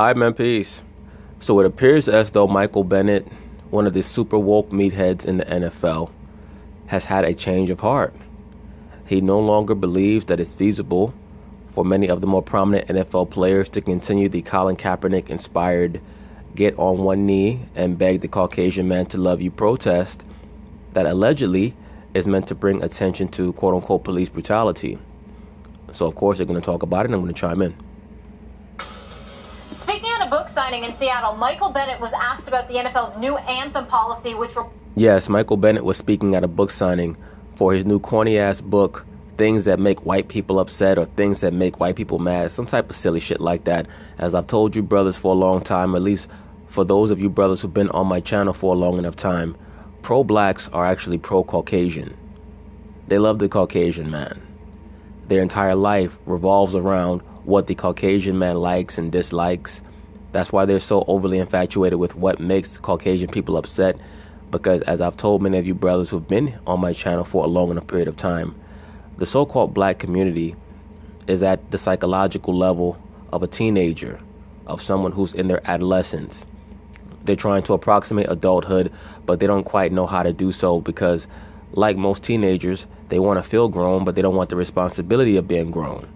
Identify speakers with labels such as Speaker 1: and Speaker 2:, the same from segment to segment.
Speaker 1: Man, peace. So it appears as though Michael Bennett, one of the super woke meatheads in the NFL, has had a change of heart. He no longer believes that it's feasible for many of the more prominent NFL players to continue the Colin Kaepernick inspired get on one knee and beg the Caucasian man to love you protest that allegedly is meant to bring attention to quote unquote police brutality. So, of course, they're going to talk about it and I'm going to chime in.
Speaker 2: Signing in Seattle, Michael Bennett was asked about the NFL's new anthem policy, which. Re-
Speaker 1: yes, Michael Bennett was speaking at a book signing for his new corny ass book, Things That Make White People Upset or Things That Make White People Mad, some type of silly shit like that. As I've told you, brothers, for a long time, at least for those of you brothers who've been on my channel for a long enough time, pro blacks are actually pro Caucasian. They love the Caucasian man. Their entire life revolves around what the Caucasian man likes and dislikes. That's why they're so overly infatuated with what makes Caucasian people upset. Because, as I've told many of you brothers who've been on my channel for a long enough period of time, the so called black community is at the psychological level of a teenager, of someone who's in their adolescence. They're trying to approximate adulthood, but they don't quite know how to do so because, like most teenagers, they want to feel grown, but they don't want the responsibility of being grown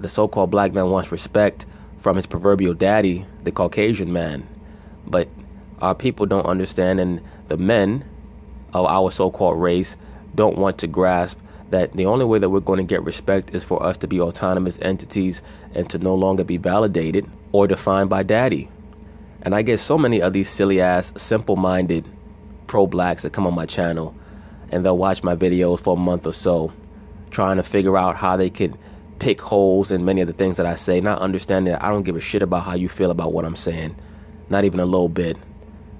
Speaker 1: the so called black man wants respect from his proverbial daddy, the Caucasian man. But our people don't understand, and the men of our so called race don't want to grasp that the only way that we're going to get respect is for us to be autonomous entities and to no longer be validated or defined by daddy. And I get so many of these silly ass, simple minded pro blacks that come on my channel and they'll watch my videos for a month or so, trying to figure out how they could pick holes in many of the things that I say, not understanding that I don't give a shit about how you feel about what I'm saying, not even a little bit.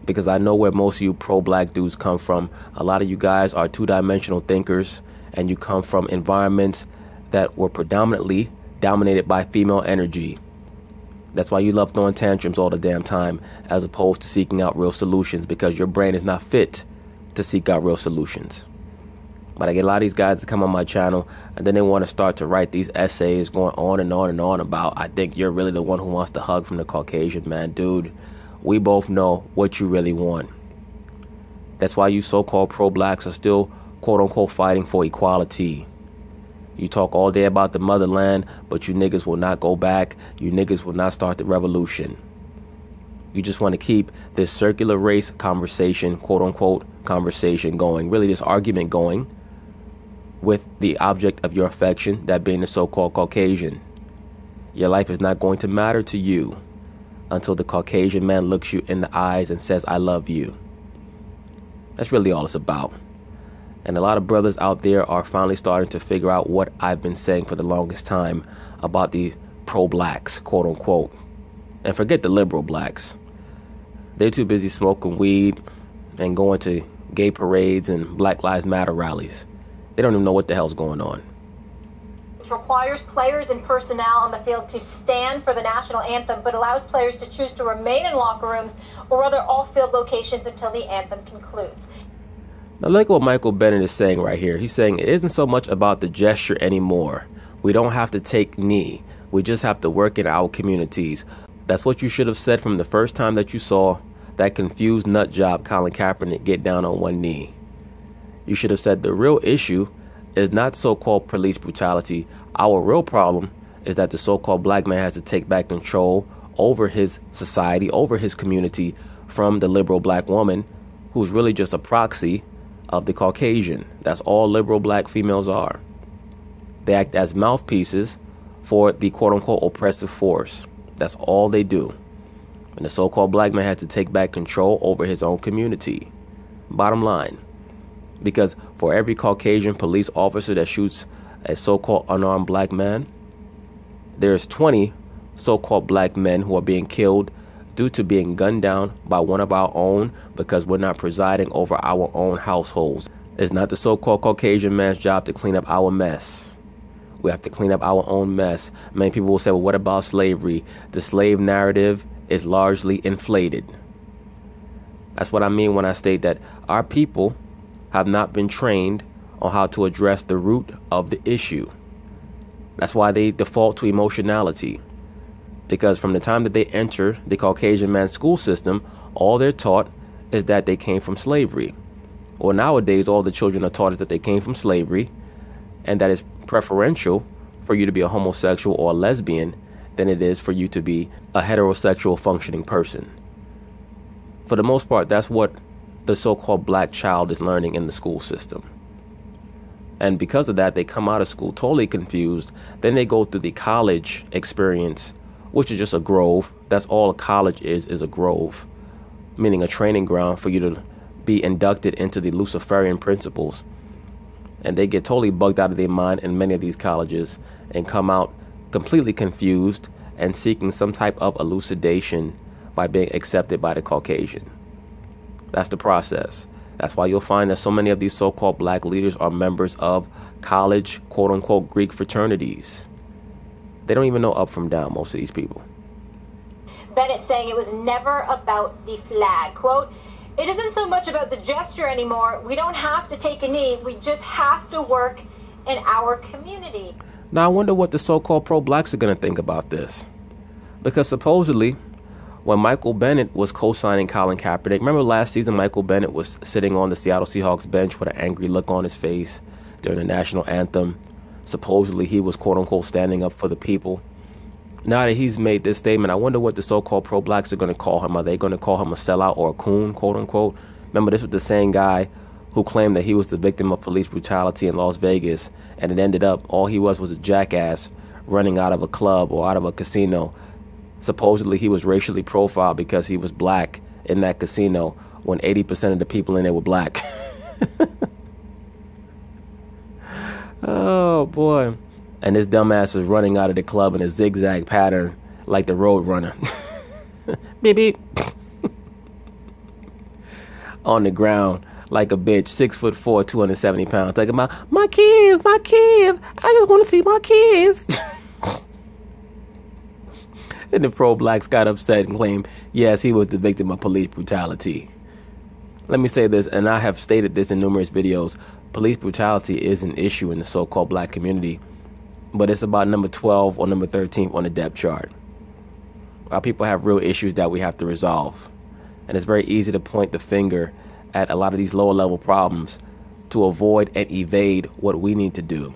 Speaker 1: Because I know where most of you pro black dudes come from. A lot of you guys are two dimensional thinkers, and you come from environments that were predominantly dominated by female energy. That's why you love throwing tantrums all the damn time, as opposed to seeking out real solutions, because your brain is not fit to seek out real solutions. But I get a lot of these guys that come on my channel and then they want to start to write these essays going on and on and on about, I think you're really the one who wants to hug from the Caucasian man. Dude, we both know what you really want. That's why you so called pro blacks are still quote unquote fighting for equality. You talk all day about the motherland, but you niggas will not go back. You niggas will not start the revolution. You just want to keep this circular race conversation, quote unquote, conversation going, really, this argument going with the object of your affection, that being the so called Caucasian. Your life is not going to matter to you until the Caucasian man looks you in the eyes and says, I love you. That's really all it's about. And a lot of brothers out there are finally starting to figure out what I've been saying for the longest time about the pro blacks, quote unquote. And forget the liberal blacks. They're too busy smoking weed and going to gay parades and Black Lives Matter rallies. They don't even know what the hell's going on.
Speaker 2: Which requires players and personnel on the field to stand for the national anthem, but allows players to choose to remain in locker rooms or other off field locations until the anthem concludes.
Speaker 1: Now, look what Michael Bennett is saying right here. He's saying it isn't so much about the gesture anymore. We don't have to take knee. We just have to work in our communities. That's what you should have said from the first time that you saw that confused nut job Colin Kaepernick get down on one knee. You should have said the real issue is not so called police brutality. Our real problem is that the so called black man has to take back control over his society, over his community from the liberal black woman who's really just a proxy of the Caucasian. That's all liberal black females are. They act as mouthpieces for the quote unquote oppressive force. That's all they do. And the so called black man has to take back control over his own community. Bottom line. Because for every Caucasian police officer that shoots a so called unarmed black man, there's 20 so called black men who are being killed due to being gunned down by one of our own because we're not presiding over our own households. It's not the so called Caucasian man's job to clean up our mess. We have to clean up our own mess. Many people will say, well, what about slavery? The slave narrative is largely inflated. That's what I mean when I state that our people have not been trained on how to address the root of the issue. That's why they default to emotionality. Because from the time that they enter the Caucasian man's school system, all they're taught is that they came from slavery. Or nowadays, all the children are taught is that they came from slavery and that it's preferential for you to be a homosexual or a lesbian than it is for you to be a heterosexual functioning person. For the most part, that's what the so called black child is learning in the school system. And because of that, they come out of school totally confused. Then they go through the college experience, which is just a grove. That's all a college is, is a grove, meaning a training ground for you to be inducted into the Luciferian principles. And they get totally bugged out of their mind in many of these colleges and come out completely confused and seeking some type of elucidation by being accepted by the Caucasian. That's the process. That's why you'll find that so many of these so called black leaders are members of college, quote unquote, Greek fraternities. They don't even know up from down, most of these people.
Speaker 2: Bennett saying it was never about the flag. Quote, it isn't so much about the gesture anymore. We don't have to take a knee. We just have to work in our community.
Speaker 1: Now, I wonder what the so called pro blacks are going to think about this. Because supposedly, when Michael Bennett was co signing Colin Kaepernick, remember last season, Michael Bennett was sitting on the Seattle Seahawks bench with an angry look on his face during the national anthem. Supposedly, he was quote unquote standing up for the people. Now that he's made this statement, I wonder what the so called pro blacks are going to call him. Are they going to call him a sellout or a coon, quote unquote? Remember, this was the same guy who claimed that he was the victim of police brutality in Las Vegas, and it ended up all he was was a jackass running out of a club or out of a casino. Supposedly, he was racially profiled because he was black in that casino when 80% of the people in there were black. oh boy. And this dumbass is running out of the club in a zigzag pattern like the road runner. beep beep. On the ground like a bitch, six foot four, 270 pounds, talking about my kids, my kids. I just want to see my kids. And the pro blacks got upset and claimed, yes, he was the victim of police brutality. Let me say this, and I have stated this in numerous videos police brutality is an issue in the so called black community, but it's about number 12 or number 13 on the depth chart. Our people have real issues that we have to resolve. And it's very easy to point the finger at a lot of these lower level problems to avoid and evade what we need to do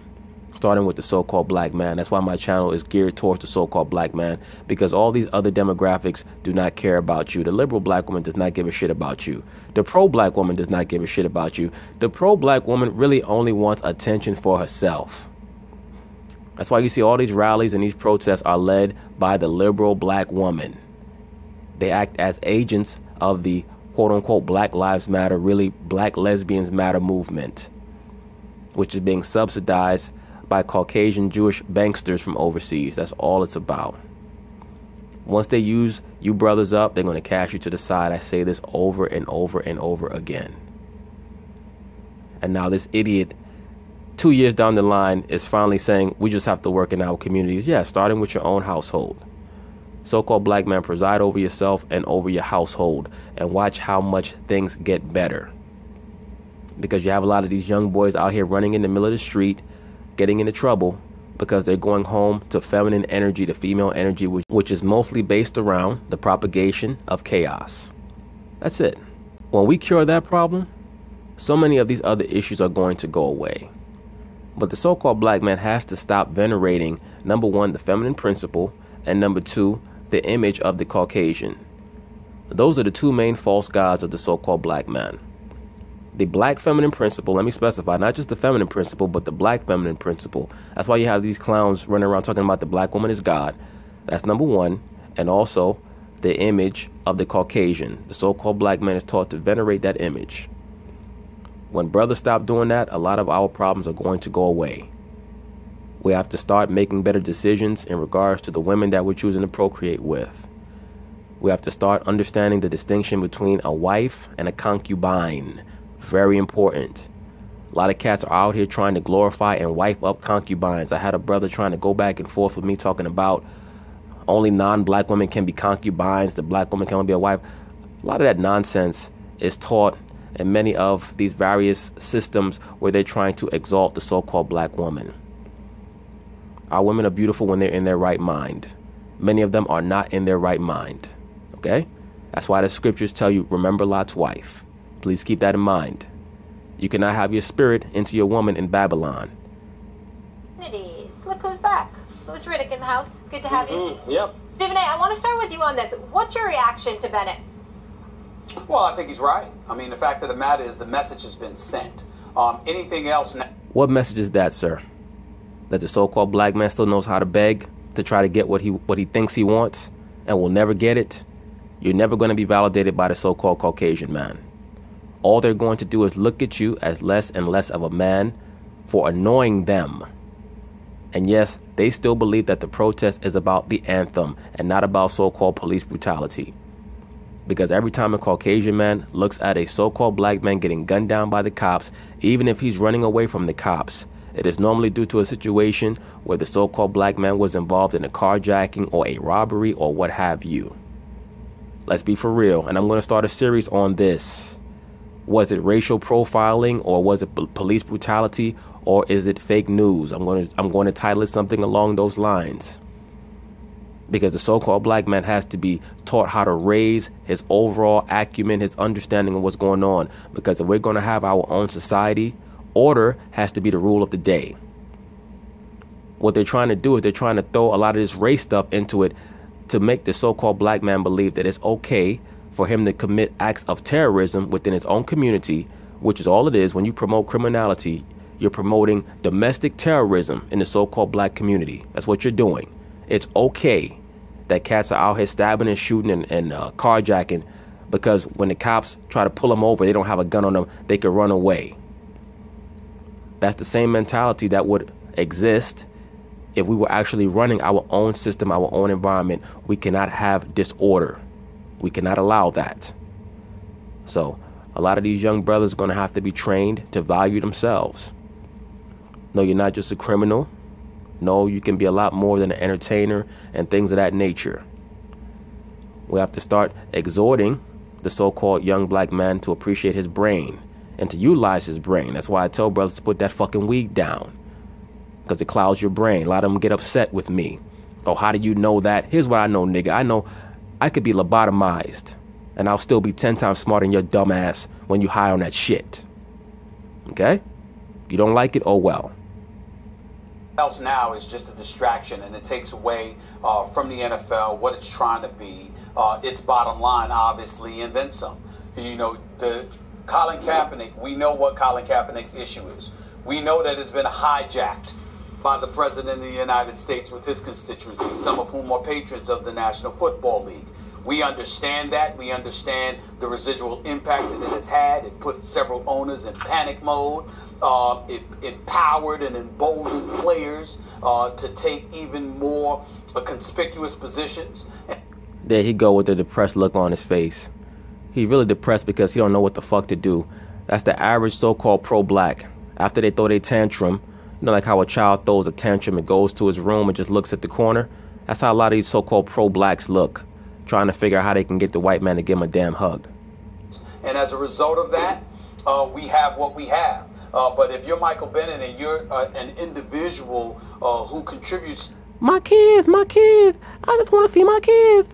Speaker 1: starting with the so-called black man. That's why my channel is geared towards the so-called black man because all these other demographics do not care about you. The liberal black woman does not give a shit about you. The pro-black woman does not give a shit about you. The pro-black woman really only wants attention for herself. That's why you see all these rallies and these protests are led by the liberal black woman. They act as agents of the quote unquote Black Lives Matter, really Black Lesbians Matter movement, which is being subsidized by Caucasian Jewish banksters from overseas. That's all it's about. Once they use you brothers up, they're going to cash you to the side. I say this over and over and over again. And now this idiot, two years down the line, is finally saying we just have to work in our communities. Yeah, starting with your own household. So called black man, preside over yourself and over your household and watch how much things get better. Because you have a lot of these young boys out here running in the middle of the street getting into trouble because they're going home to feminine energy, to female energy, which, which is mostly based around the propagation of chaos. That's it. When we cure that problem, so many of these other issues are going to go away. But the so called black man has to stop venerating number one, the feminine principle, and number two, the image of the Caucasian. Those are the two main false gods of the so called black man the black feminine principle, let me specify, not just the feminine principle, but the black feminine principle. That's why you have these clowns running around talking about the black woman is God. That's number one. And also the image of the Caucasian. The so called black man is taught to venerate that image. When brothers stop doing that, a lot of our problems are going to go away. We have to start making better decisions in regards to the women that we're choosing to procreate with. We have to start understanding the distinction between a wife and a concubine. Very important. A lot of cats are out here trying to glorify and wipe up concubines. I had a brother trying to go back and forth with me talking about only non black women can be concubines, the black woman can only be a wife. A lot of that nonsense is taught in many of these various systems where they're trying to exalt the so called black woman. Our women are beautiful when they're in their right mind, Many of them are not in their right mind. Okay? That's why the scriptures tell you, remember Lot's wife. Please keep that in mind. You cannot have your spirit into your woman in Babylon.
Speaker 2: Nitties, Look who's back. Louis Riddick in the house. Good to have
Speaker 3: Mm-hmm.
Speaker 2: you.
Speaker 3: Yep.
Speaker 2: Stephen A., I want to start with you on this. What's your reaction to Bennett?
Speaker 4: Well, I think he's right. I mean, the fact of the matter is the message has been sent. Um, anything else? Na-
Speaker 1: What message is that, sir? That the so-called black man still knows how to beg to try to get what he what he thinks he wants and will never get it? You're never going to be validated by the so-called Caucasian man. All they're going to do is look at you as less and less of a man for annoying them. And yes, they still believe that the protest is about the anthem and not about so-called police brutality. Because every time a Caucasian man looks at a so called black man getting gunned down by the cops, even if he's running away from the cops, it is normally due to a situation where the so called black man was involved in a carjacking or a robbery or what have you. Let's be for real, and I'm going to start a series on this. Was it racial profiling or was it p- police brutality or is it fake news? I'm going to I'm going to title it something along those lines because the so-called black man has to be taught how to raise his overall acumen, his understanding of what's going on. Because if we're going to have our own society, order has to be the rule of the day. What they're trying to do is they're trying to throw a lot of this race stuff into it to make the so-called black man believe that it's okay for him to commit acts of terrorism within his own community, which is all it is. When you promote criminality, you're promoting domestic terrorism in the so-called black community. That's what you're doing. It's okay that cats are out here stabbing and shooting and, and uh, carjacking because when the cops try to pull them over, they don't have a gun on them, they can run away. That's the same mentality that would exist if we were actually running our own system, our own environment. We cannot have disorder. We cannot allow that. So, a lot of these young brothers are going to have to be trained to value themselves. No, you're not just a criminal. No, you can be a lot more than an entertainer and things of that nature. We have to start exhorting the so called young black man to appreciate his brain and to utilize his brain. That's why I tell brothers to put that fucking weed down because it clouds your brain. A lot of them get upset with me. Oh, how do you know that? Here's what I know, nigga. I know I could be lobotomized and I'll still be 10 times smarter than your dumbass when you high on that shit. Okay? You don't like it? Oh well.
Speaker 4: else now is just a distraction, and it takes away uh, from the NFL what it's trying to be, uh, its bottom line, obviously, and then some. You know, the Colin Kaepernick. We know what Colin Kaepernick's issue is. We know that it's been hijacked by the president of the United States with his constituency, some of whom are patrons of the National Football League. We understand that. We understand the residual impact that it has had. It put several owners in panic mode. Uh, it empowered and emboldened players uh, to take even more uh, conspicuous positions.
Speaker 1: There he go with the depressed look on his face. He's really depressed because he don't know what the fuck to do. That's the average so-called pro-black. After they throw their tantrum, you know, like how a child throws a tantrum and goes to his room and just looks at the corner. That's how a lot of these so-called pro-blacks look, trying to figure out how they can get the white man to give him a damn hug.
Speaker 4: And as a result of that, uh, we have what we have. Uh, but if you're Michael Bennett and you're uh, an individual uh, who contributes
Speaker 1: My kids, my kids. I just want to see my kids.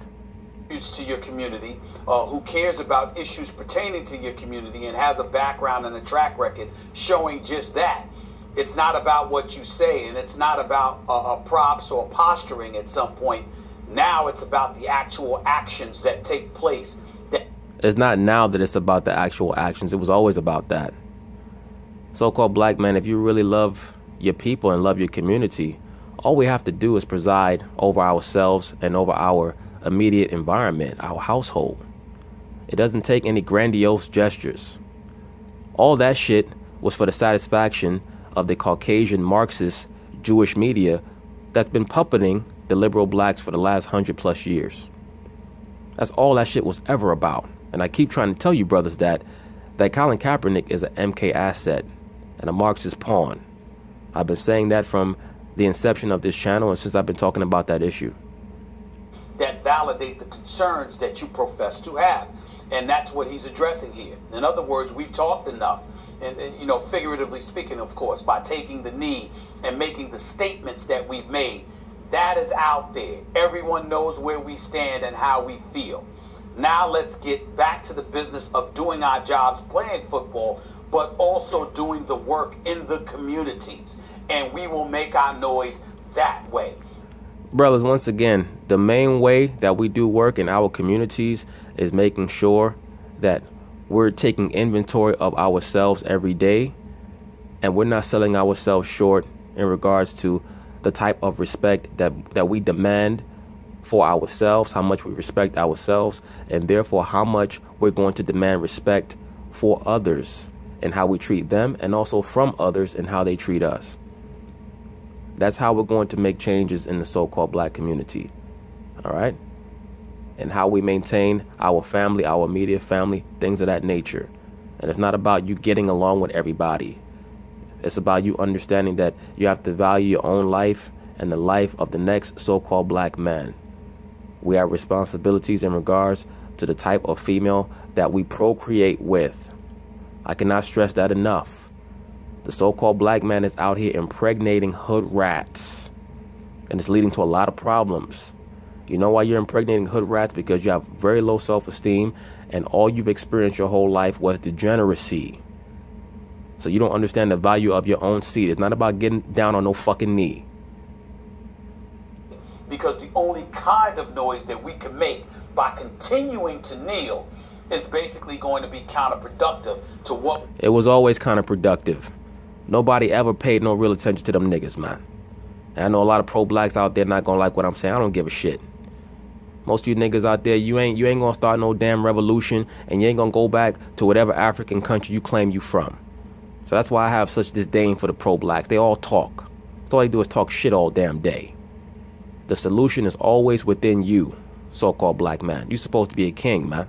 Speaker 4: to your community, uh, who cares about issues pertaining to your community and has a background and a track record showing just that. It's not about what you say, and it's not about uh, uh, props or posturing at some point. Now it's about the actual actions that take place. That
Speaker 1: It's not now that it's about the actual actions. It was always about that. So called black man, if you really love your people and love your community, all we have to do is preside over ourselves and over our immediate environment, our household. It doesn't take any grandiose gestures. All that shit was for the satisfaction of the Caucasian Marxist Jewish media that's been puppeting the liberal blacks for the last hundred plus years. That's all that shit was ever about. And I keep trying to tell you, brothers, that that Colin Kaepernick is an MK asset and a Marxist pawn. I've been saying that from the inception of this channel and since I've been talking about that issue.
Speaker 4: that validate the concerns that you profess to have. And that's what he's addressing here. In other words, we've talked enough, and, and, you know, figuratively speaking, of course, by taking the knee and making the statements that we've made. That is out there. Everyone knows where we stand and how we feel. Now let's get back to the business of doing our jobs playing football, but also doing the work in the communities. And we will make our noise that way.
Speaker 1: Brothers, once again, the main way that we do work in our communities is making sure that we're taking inventory of ourselves every day and we're not selling ourselves short in regards to the type of respect that that we demand for ourselves, how much we respect ourselves, and therefore how much we're going to demand respect for others and how we treat them, and also from others and how they treat us. That's how we're going to make changes in the so called black community. All right? And how we maintain our family, our immediate family, things of that nature. And it's not about you getting along with everybody. It's about you understanding that you have to value your own life and the life of the next so called black man. We have responsibilities in regards to the type of female that we procreate with. I cannot stress that enough. The so called black man is out here impregnating hood rats, and it's leading to a lot of problems. You know why you're impregnating hood rats? Because you have very low self esteem, and all you've experienced your whole life was degeneracy. So you don't understand the value of your own seed. It's not about getting down on no fucking knee.
Speaker 4: Because the only kind of noise that we can make by continuing to kneel is basically going to be counterproductive to what.
Speaker 1: It was always counterproductive. Nobody ever paid no real attention to them niggas, man. And I know a lot of pro blacks out there not gonna like what I'm saying. I don't give a shit. Most of you niggas out there, you ain't you ain't gonna start no damn revolution, and you ain't gonna go back to whatever African country you claim you from. So that's why I have such disdain for the pro blacks. They all talk. That's all they do is talk shit all damn day. The solution is always within you, so called black man. You're supposed to be a king, man.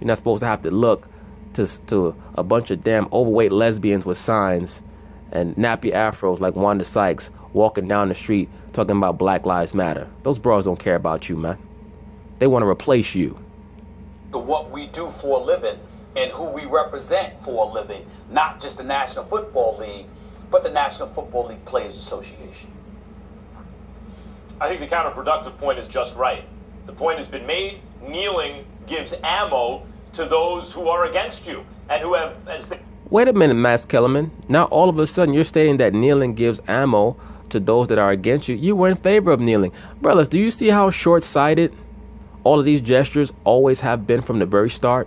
Speaker 1: You're not supposed to have to look to, to a bunch of damn overweight lesbians with signs and nappy afros like Wanda Sykes walking down the street talking about Black Lives Matter. Those bros don't care about you, man. They want to replace you.
Speaker 4: What we do for a living and who we represent for a living, not just the National Football League, but the National Football League Players Association.
Speaker 3: I think the counterproductive point is just right. The point has been made. Kneeling gives ammo to those who are against you and who have. As they-
Speaker 1: Wait a minute, Max Kellerman. Now all of a sudden you're stating that kneeling gives ammo to those that are against you. You were in favor of kneeling. Brothers, do you see how short sighted all of these gestures always have been from the very start?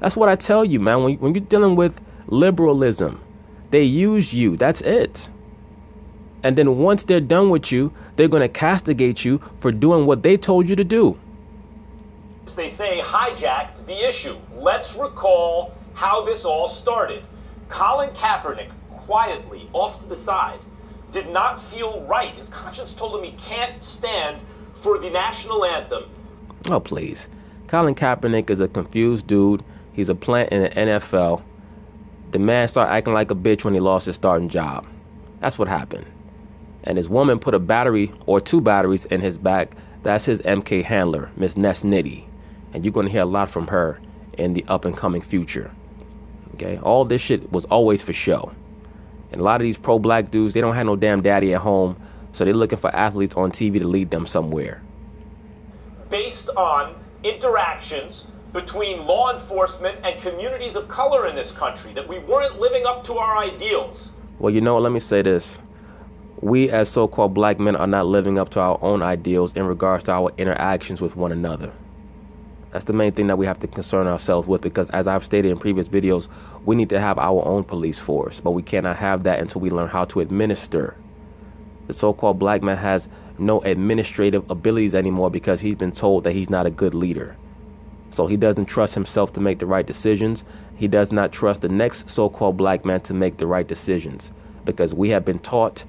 Speaker 1: That's what I tell you, man. When, when you're dealing with liberalism, they use you. That's it. And then once they're done with you, they're going to castigate you for doing what they told you to do.
Speaker 3: they say, hijacked the issue. Let's recall how this all started. Colin Kaepernick, quietly off to the side, did not feel right. His conscience told him he can't stand for the national anthem.
Speaker 1: Oh, please. Colin Kaepernick is a confused dude. He's a plant in the NFL. The man started acting like a bitch when he lost his starting job. That's what happened. And his woman put a battery or two batteries in his back. That's his MK handler, Miss Ness Nitty. And you're going to hear a lot from her in the up and coming future. Okay? All this shit was always for show. And a lot of these pro black dudes, they don't have no damn daddy at home. So they're looking for athletes on TV to lead them somewhere.
Speaker 3: Based on interactions between law enforcement and communities of color in this country, that we weren't living up to our ideals.
Speaker 1: Well, you know what? Let me say this. We, as so called black men, are not living up to our own ideals in regards to our interactions with one another. That's the main thing that we have to concern ourselves with because, as I've stated in previous videos, we need to have our own police force, but we cannot have that until we learn how to administer. The so called black man has no administrative abilities anymore because he's been told that he's not a good leader. So he doesn't trust himself to make the right decisions. He does not trust the next so called black man to make the right decisions because we have been taught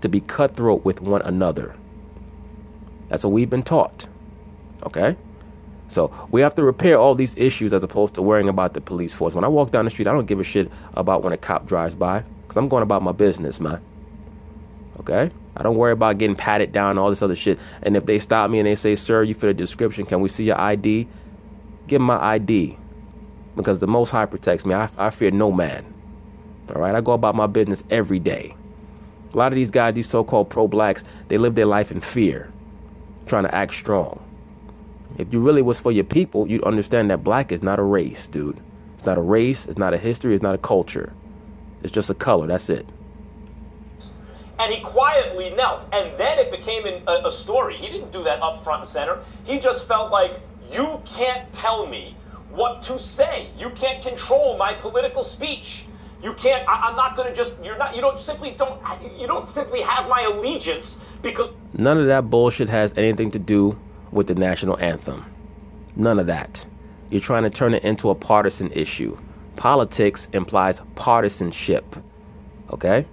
Speaker 1: to be cutthroat with one another. That's what we've been taught. Okay? So we have to repair all these issues as opposed to worrying about the police force. When I walk down the street, I don't give a shit about when a cop drives by because I'm going about my business, man. Okay? I don't worry about getting patted down all this other shit. And if they stop me and they say, sir, you fit a description, can we see your ID? Give my ID. Because the Most High protects me. I, I fear no man. All right? I go about my business every day. A lot of these guys, these so called pro blacks, they live their life in fear, trying to act strong. If you really was for your people, you'd understand that black is not a race, dude. It's not a race, it's not a history, it's not a culture. It's just a color, that's it.
Speaker 3: And he quietly knelt. And then it became an, a, a story. He didn't do that up front and center. He just felt like, you can't tell me what to say. You can't control my political speech. You can't. I, am not going to just. You're not. You don't simply don't. You don't simply have my allegiance because.
Speaker 1: None of that bullshit has anything to do with the national anthem. None of that. You're trying to turn it into a partisan issue. Politics implies partisanship. Okay?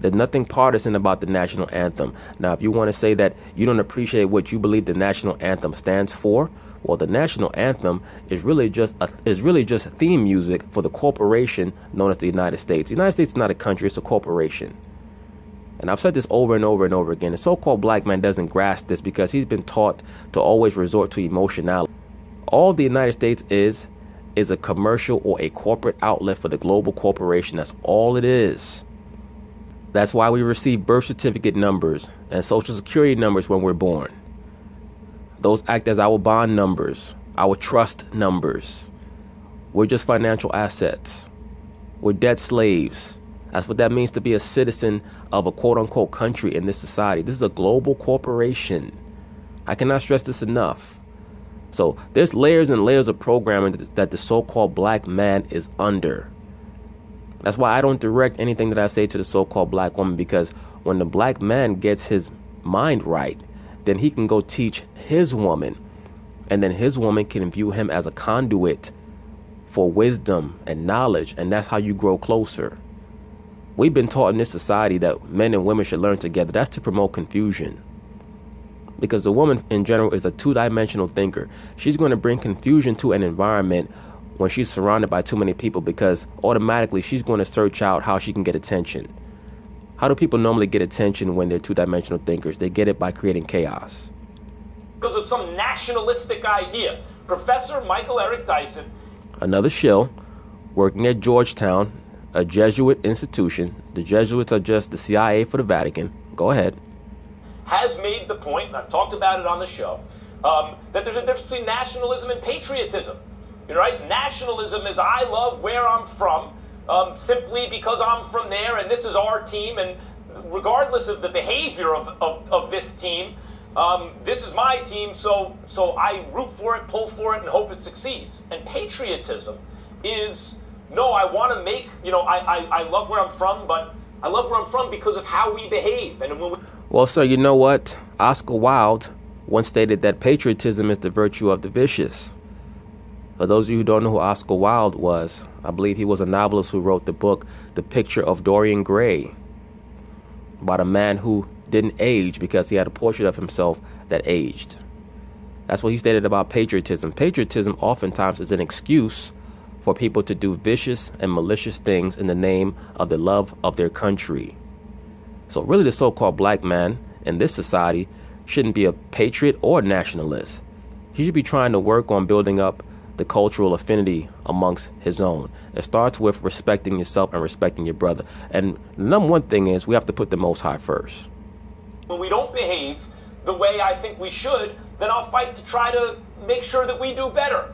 Speaker 1: There's nothing partisan about the national anthem. Now, if you want to say that you don't appreciate what you believe the national anthem stands for, well, the national anthem is really just a, is really just theme music for the corporation known as the United States. The United States is not a country; it's a corporation. And I've said this over and over and over again. The so-called black man doesn't grasp this because he's been taught to always resort to emotionality. All the United States is is a commercial or a corporate outlet for the global corporation. That's all it is. That's why we receive birth certificate numbers and social security numbers when we're born. Those act as our bond numbers, our trust numbers. We're just financial assets. We're debt slaves. That's what that means to be a citizen of a quote unquote country in this society. This is a global corporation. I cannot stress this enough. So there's layers and layers of programming that the so called black man is under. That's why I don't direct anything that I say to the so called black woman because when the black man gets his mind right, then he can go teach his woman, and then his woman can view him as a conduit for wisdom and knowledge, and that's how you grow closer. We've been taught in this society that men and women should learn together. That's to promote confusion. Because the woman in general is a two dimensional thinker. She's going to bring confusion to an environment when she's surrounded by too many people because automatically she's going to search out how she can get attention. How do people normally get attention when they're two dimensional thinkers? They get it by creating chaos.
Speaker 3: Because of some nationalistic idea. Professor Michael Eric Dyson.
Speaker 1: Another shill working at Georgetown, a Jesuit institution. The Jesuits are just the CIA for the Vatican. Go ahead.
Speaker 3: Has made the point, and I've talked about it on the show, um, that there's a difference between nationalism and patriotism. Right? Nationalism is I love where I'm from um, simply because I'm from there and this is our team, and regardless of the behavior of, of, of this team, um, this is my team, so, so I root for it, pull for it, and hope it succeeds. And patriotism is no, I want to make, you know, I, I, I love where I'm from, but I love where I'm from because of how we behave. And when we-
Speaker 1: well, sir, you know what? Oscar Wilde once stated that patriotism is the virtue of the vicious. For those of you who don't know who Oscar Wilde was, I believe he was a novelist who wrote the book The Picture of Dorian Gray about a man who didn't age because he had a portrait of himself that aged. That's what he stated about patriotism. Patriotism oftentimes is an excuse for people to do vicious and malicious things in the name of the love of their country. So, really, the so called black man in this society shouldn't be a patriot or nationalist. He should be trying to work on building up the cultural affinity amongst his own. It starts with respecting yourself and respecting your brother. And the number one thing is we have to put the Most High first.
Speaker 3: When we don't behave the way I think we should, then I'll fight to try to make sure that we do better.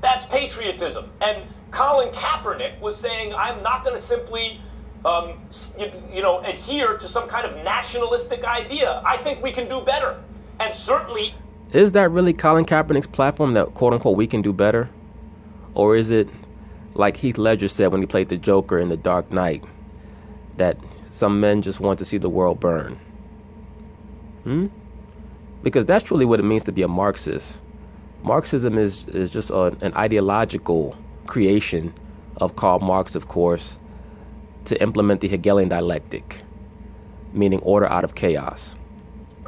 Speaker 3: That's patriotism. And Colin Kaepernick was saying, I'm not going to simply, um, you, you know, adhere to some kind of nationalistic idea. I think we can do better. And certainly
Speaker 1: is that really Colin Kaepernick's platform that quote unquote we can do better? Or is it like Heath Ledger said when he played the Joker in The Dark Knight that some men just want to see the world burn? Hmm? Because that's truly what it means to be a Marxist. Marxism is, is just a, an ideological creation of Karl Marx, of course, to implement the Hegelian dialectic, meaning order out of chaos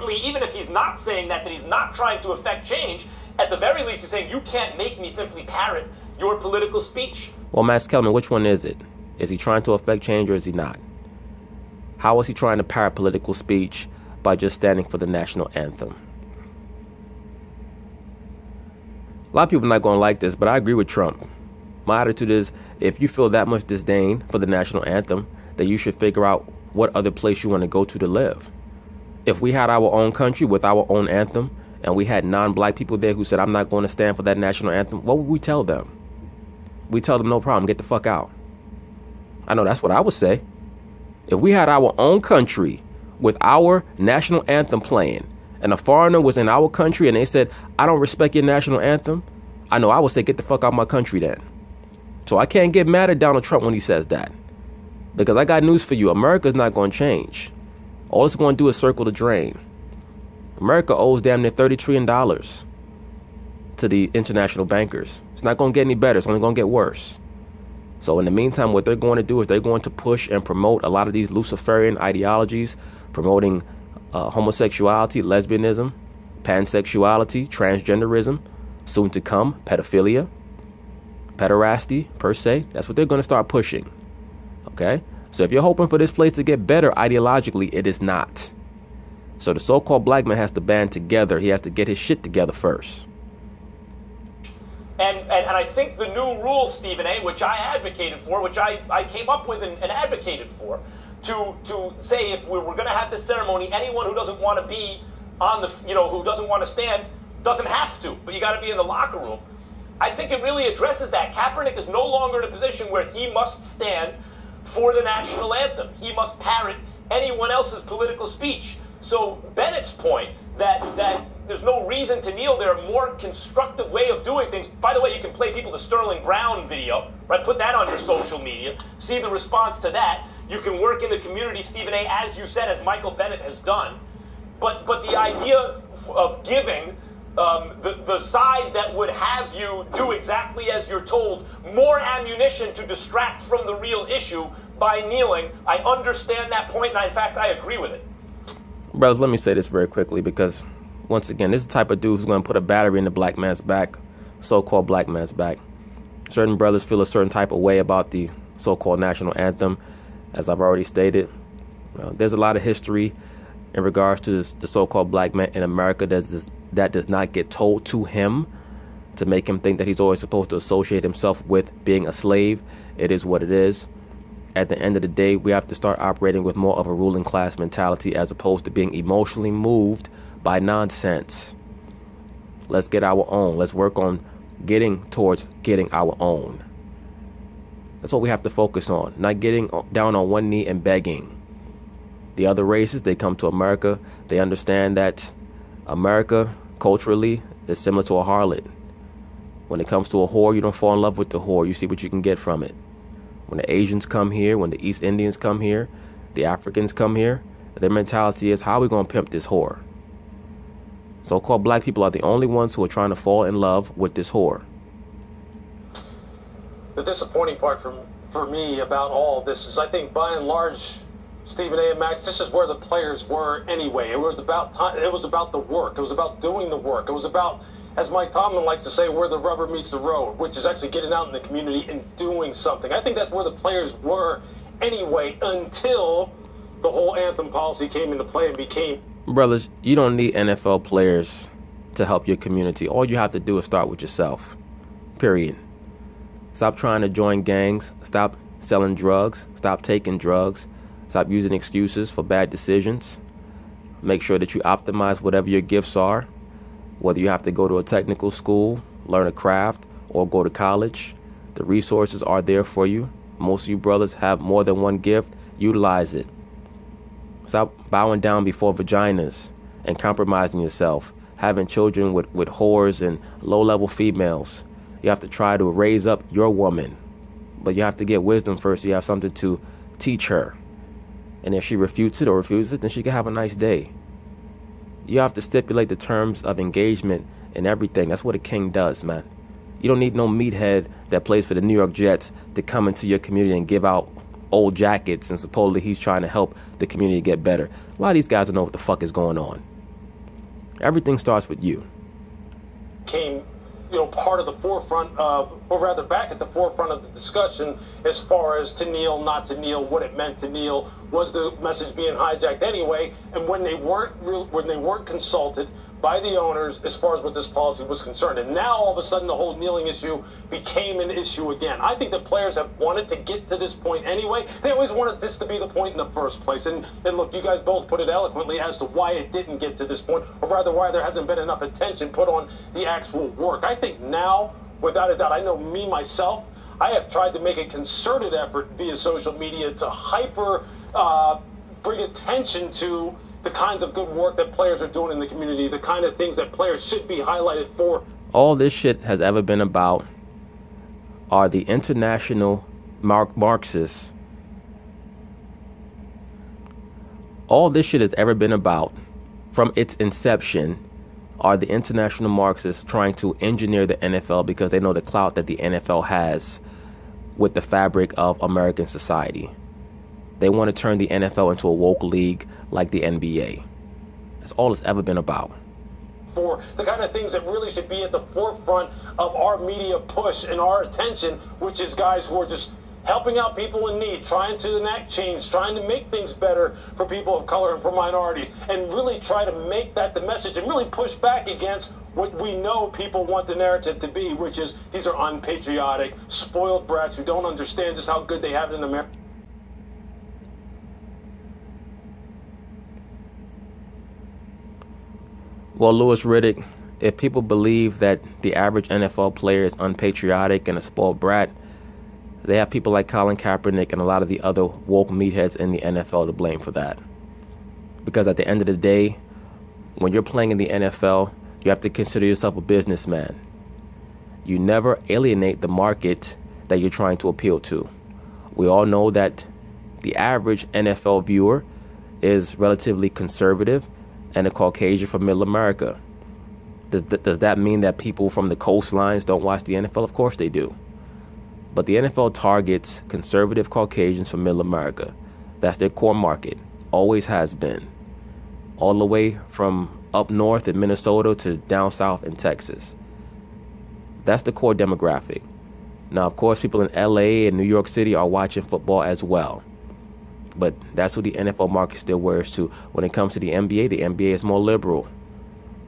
Speaker 3: even if he's not saying that, that he's not trying to affect change, at the very least he's saying, you can't make me simply parrot your political speech.
Speaker 1: Well, Max Kellerman, which one is it? Is he trying to affect change or is he not? How is he trying to parrot political speech by just standing for the national anthem? A lot of people are not going to like this, but I agree with Trump. My attitude is if you feel that much disdain for the national anthem, then you should figure out what other place you want to go to to live. If we had our own country with our own anthem, and we had non-black people there who said, "I'm not going to stand for that national anthem," what would we tell them? We tell them, "No problem, get the fuck out." I know that's what I would say. If we had our own country with our national anthem playing, and a foreigner was in our country and they said, I don't respect your national anthem, I know I would say, get the fuck out of my country then. So I can't get mad at Donald Trump when he says that. Because I got news for you America's not going to change. All it's going to do is circle the drain. America owes damn near $30 trillion to the international bankers. It's not going to get any better, it's only going to get worse. So, in the meantime, what they're going to do is they're going to push and promote a lot of these Luciferian ideologies, promoting uh, homosexuality, lesbianism, pansexuality, transgenderism, soon to come, pedophilia, pederasty, per se. That's what they're going to start pushing. Okay? So if you're hoping for this place to get better ideologically, it is not. So the so called black man has to band together. He has to get his shit together first.
Speaker 3: And, and, and I think the new rule, Stephen A., which I advocated for, which I, I came up with and, and advocated for, to to say if we were going to have this ceremony, anyone who doesn't want to be on the you know who doesn't want to stand doesn't have to, but you got to be in the locker room. I think it really addresses that. Kaepernick is no longer in a position where he must stand for the national anthem. He must parrot anyone else's political speech. So Bennett's point that that there's no reason to kneel. There are more constructive way of doing things. By the way, you can play people the Sterling Brown video, right? Put that on your social media. See the response to that. You can work in the community, Stephen A., as you said, as Michael Bennett has done. But, but the idea of giving um, the, the side that would have you do exactly as you're told more ammunition to distract from the real issue by kneeling, I understand that point, and in fact, I agree with it.
Speaker 1: Brothers, let me say this very quickly because, once again, this is the type of dude who's going to put a battery in the black man's back, so called black man's back. Certain brothers feel a certain type of way about the so called national anthem as I've already stated. Uh, there's a lot of history in regards to the so-called black man in America that's that does not get told to him to make him think that he's always supposed to associate himself with being a slave. It is what it is. At the end of the day, we have to start operating with more of a ruling class mentality as opposed to being emotionally moved by nonsense. Let's get our own. Let's work on getting towards getting our own. That's what we have to focus on, not getting down on one knee and begging. The other races, they come to America, they understand that America, culturally, is similar to a harlot. When it comes to a whore, you don't fall in love with the whore, you see what you can get from it. When the Asians come here, when the East Indians come here, the Africans come here, their mentality is how are we going to pimp this whore? So called black people are the only ones who are trying to fall in love with this whore
Speaker 5: the disappointing part for for me about all this is I think by and large, Stephen A. and Max, this is where the players were anyway. It was about time, it was about the work. It was about doing the work. It was about, as Mike Tomlin likes to say, where the rubber meets the road, which is actually getting out in the community and doing something. I think that's where the players were anyway until the whole anthem policy came into play and became.
Speaker 1: Brothers, you don't need NFL players to help your community. All you have to do is start with yourself. Period. Stop trying to join gangs. Stop selling drugs. Stop taking drugs. Stop using excuses for bad decisions. Make sure that you optimize whatever your gifts are, whether you have to go to a technical school, learn a craft, or go to college. The resources are there for you. Most of you brothers have more than one gift. Utilize it. Stop bowing down before vaginas and compromising yourself, having children with, with whores and low level females. You have to try to raise up your woman. But you have to get wisdom first. You have something to teach her. And if she refutes it or refuses it, then she can have a nice day. You have to stipulate the terms of engagement and everything. That's what a king does, man. You don't need no meathead that plays for the New York Jets to come into your community and give out old jackets and supposedly he's trying to help the community get better. A lot of these guys don't know what the fuck is going on. Everything starts with you.
Speaker 5: Came you know, part of the forefront of, or rather back at the forefront of the discussion as far as to kneel, not to kneel, what it meant to kneel, was the message being hijacked anyway? And when they weren't, when they weren't consulted by the owners as far as what this policy was concerned. And now all of a sudden the whole kneeling issue became an issue again. I think the players have wanted to get to this point anyway. They always wanted this to be the point in the first place. And, and look, you guys both put it eloquently as to why it didn't get to this point, or rather why there hasn't been enough attention put on the actual work. I think now, without a doubt, I know me myself, I have tried to make a concerted effort via social media to hyper uh, bring attention to the kinds of good work that players are doing in the community, the kind of things that players should be highlighted for.
Speaker 1: All this shit has ever been about are the international Mar- Marxists. All this shit has ever been about from its inception are the international Marxists trying to engineer the NFL because they know the clout that the NFL has with the fabric of American society. They want to turn the NFL into a woke league like the NBA. That's all it's ever been about.
Speaker 5: For the kind of things that really should be at the forefront of our media push and our attention, which is guys who are just helping out people in need, trying to enact change, trying to make things better for people of color and for minorities, and really try to make that the message and really push back against what we know people want the narrative to be, which is these are unpatriotic, spoiled brats who don't understand just how good they have it in America.
Speaker 1: Well, Louis Riddick, if people believe that the average NFL player is unpatriotic and a spoiled brat, they have people like Colin Kaepernick and a lot of the other woke meatheads in the NFL to blame for that. Because at the end of the day, when you're playing in the NFL, you have to consider yourself a businessman. You never alienate the market that you're trying to appeal to. We all know that the average NFL viewer is relatively conservative and a Caucasian from Middle America. Does, does that mean that people from the coastlines don't watch the NFL? Of course they do. But the NFL targets conservative Caucasians from Middle America. That's their core market, always has been. All the way from up north in Minnesota to down south in Texas. That's the core demographic. Now, of course, people in LA and New York City are watching football as well. But that's who the NFL market still wears to. When it comes to the NBA, the NBA is more liberal.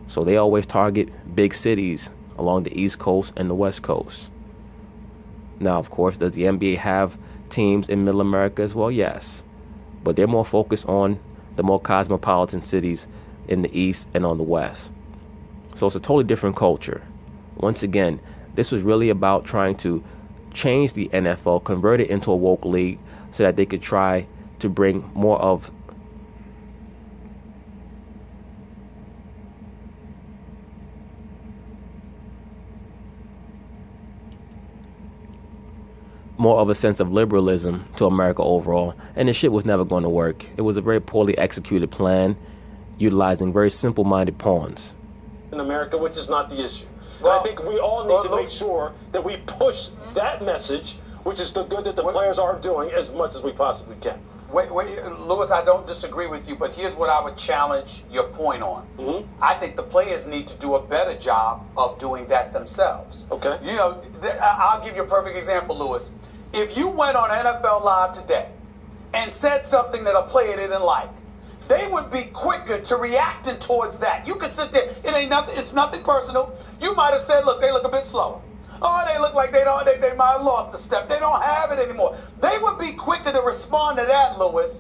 Speaker 1: So they always target big cities along the East Coast and the West Coast. Now, of course, does the NBA have teams in Middle America as well? Yes. But they're more focused on the more cosmopolitan cities in the East and on the West. So it's a totally different culture. Once again, this was really about trying to change the NFL, convert it into a woke league so that they could try to bring more of more of a sense of liberalism to America overall, and the shit was never going to work. It was a very poorly executed plan, utilizing very simple minded pawns.
Speaker 5: In America, which is not the issue. Well, I think we all need well, to make sure that we push that message, which is the good that the players are doing, as much as we possibly can.
Speaker 4: Wait, wait, Louis, I don't disagree with you, but here's what I would challenge your point on. Mm-hmm. I think the players need to do a better job of doing that themselves.
Speaker 5: Okay.
Speaker 4: You know, th- I'll give you a perfect example, Louis. If you went on NFL Live today and said something that a player didn't like, they would be quicker to reacting towards that. You could sit there, it ain't nothing, it's nothing personal. You might have said, look, they look a bit slower. Oh, they look like they don't. They, they might have lost a step. They don't have it anymore. They would be quicker to respond to that, Louis,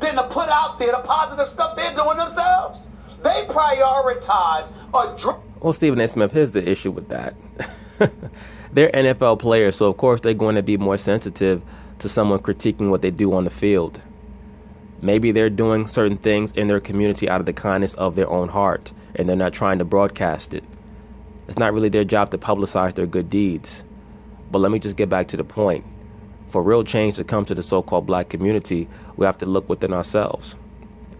Speaker 4: than to put out there the positive stuff they're doing themselves. They prioritize a. Dr-
Speaker 1: well, Stephen A. Smith, here's the issue with that. they're NFL players, so of course they're going to be more sensitive to someone critiquing what they do on the field. Maybe they're doing certain things in their community out of the kindness of their own heart, and they're not trying to broadcast it. It's not really their job to publicize their good deeds. But let me just get back to the point. For real change to come to the so called black community, we have to look within ourselves.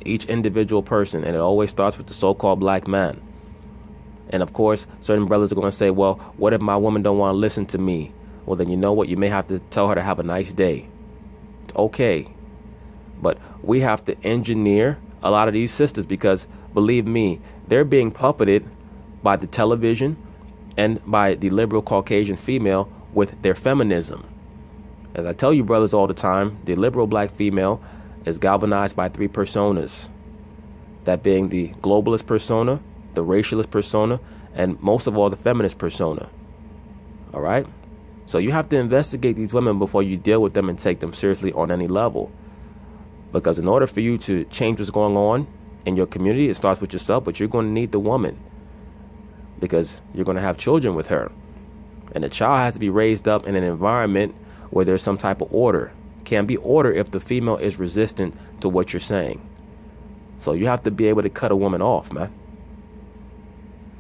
Speaker 1: Each individual person, and it always starts with the so called black man. And of course, certain brothers are going to say, well, what if my woman don't want to listen to me? Well, then you know what? You may have to tell her to have a nice day. It's okay. But we have to engineer a lot of these sisters because, believe me, they're being puppeted by the television and by the liberal Caucasian female with their feminism. As I tell you, brothers, all the time, the liberal black female is galvanized by three personas that being the globalist persona, the racialist persona, and most of all, the feminist persona. All right? So you have to investigate these women before you deal with them and take them seriously on any level. Because in order for you to change what's going on in your community, it starts with yourself, but you're going to need the woman because you're going to have children with her. And the child has to be raised up in an environment where there's some type of order. Can't be order if the female is resistant to what you're saying. So you have to be able to cut a woman off, man.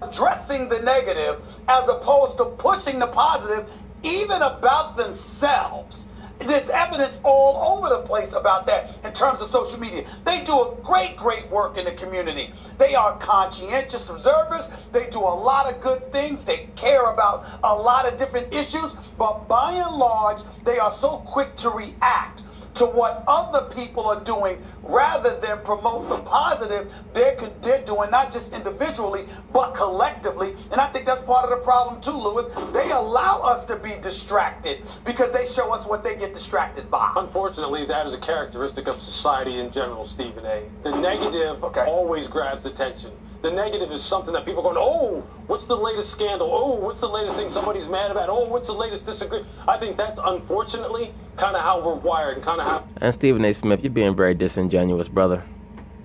Speaker 4: Addressing the negative as opposed to pushing the positive, even about themselves. There's evidence all over the place about that in terms of social media. They do a great, great work in the community. They are conscientious observers. They do a lot of good things. They care about a lot of different issues. But by and large, they are so quick to react to what other people are doing rather than promote the positive they're, they're doing, not just individually, but collectively. And I think that's part of the problem too, Louis. They allow us to be distracted because they show us what they get distracted by.
Speaker 5: Unfortunately, that is a characteristic of society in general, Stephen A. The negative
Speaker 4: Okay.
Speaker 5: always grabs attention. The negative is something that people are going, oh, what's the latest scandal? Oh, what's the latest thing somebody's mad about? Oh, what's the latest disagreement? I think that's unfortunately kind of how we're wired and kind of how
Speaker 1: And Stephen A. Smith, you're being very disingenuous, brother.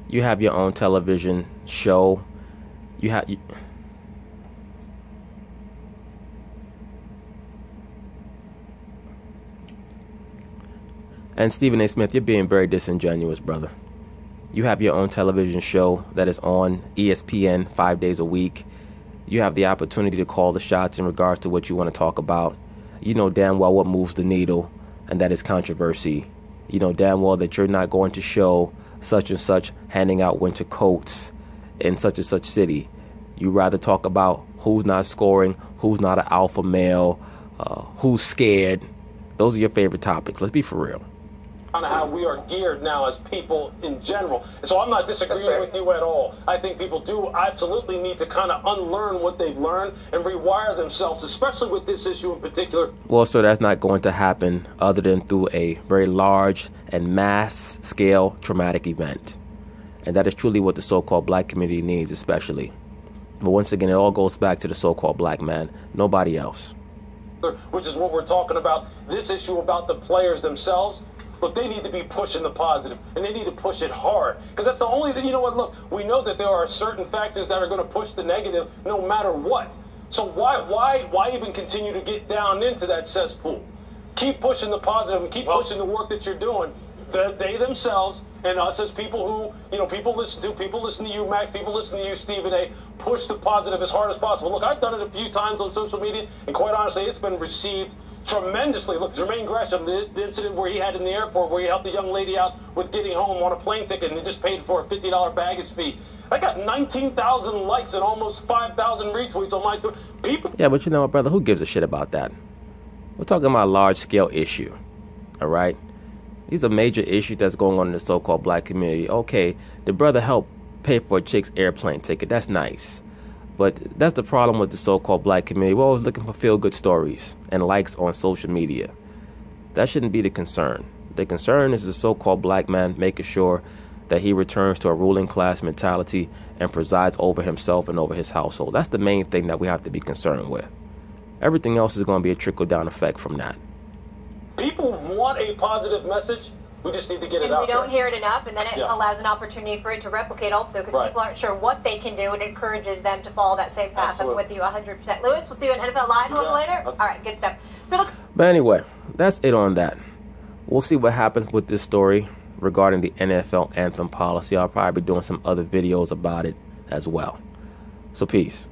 Speaker 1: You have your own television show. You have. You... And Stephen A. Smith, you're being very disingenuous, brother. You have your own television show that is on ESPN five days a week. You have the opportunity to call the shots in regards to what you want to talk about. You know damn well what moves the needle, and that is controversy. You know damn well that you're not going to show such and such handing out winter coats in such and such city. You rather talk about who's not scoring, who's not an alpha male, uh, who's scared. Those are your favorite topics. Let's be for real.
Speaker 5: Kind of how we are geared now as people in general. So I'm not disagreeing with you at all. I think people do absolutely need to kind of unlearn what they've learned and rewire themselves, especially with this issue in particular.
Speaker 1: Well, sir, that's not going to happen other than through a very large and mass scale traumatic event. And that is truly what the so called black community needs, especially. But once again, it all goes back to the so called black man, nobody else.
Speaker 5: which is what we're talking about. This issue about the players themselves. Look, they need to be pushing the positive, and they need to push it hard. Because that's the only thing, you know what, look, we know that there are certain factors that are going to push the negative no matter what. So why, why, why even continue to get down into that cesspool? Keep pushing the positive and keep
Speaker 3: Well-
Speaker 5: pushing the work that you're doing. The, they themselves and us as people who, you know, people listen to, people listen to you, Max, people listen to you, Stephen A. Push the positive as hard as possible. Look, I've done it a few times on social media, and quite honestly, it's been received tremendously. Look, Jermaine Gresham, the, the incident where he had in the airport, where he helped a young lady out with getting home on a plane ticket, and he just paid for a fifty dollar baggage fee. I got nineteen thousand likes and almost five thousand retweets on my Twitter. People
Speaker 1: Yeah, but you know what, brother? Who gives a shit about that? We're talking about a large scale issue. All right? These are major issues that's going on in the so called black community. Okay, the brother helped pay for a chick's airplane ticket. That's nice. But that's the problem with the so called black community. We're always looking for feel good stories and likes on social media. That shouldn't be the concern. The concern is the so called black man making sure that he returns to a ruling class mentality and presides over himself and over his household. That's the main thing that we have to be concerned with. Everything else is going to be a trickle down effect from that.
Speaker 5: people want a positive message. We just need to get it
Speaker 2: And
Speaker 5: out
Speaker 2: we don't
Speaker 5: there.
Speaker 2: hear it enough, and then it
Speaker 5: Yeah.
Speaker 2: allows an opportunity for it to replicate also because
Speaker 5: Right.
Speaker 2: people aren't sure what they can do, and it encourages them to follow that same path.
Speaker 5: Absolutely.
Speaker 2: I'm with you 100%. Louis, we'll see you on NFL Live a little
Speaker 5: Yeah.
Speaker 2: later.
Speaker 5: Okay.
Speaker 2: All right, good stuff. So look,
Speaker 1: But anyway, that's it on that. We'll see what happens with this story regarding the NFL anthem policy. I'll probably be doing some other videos about it as well. So, peace.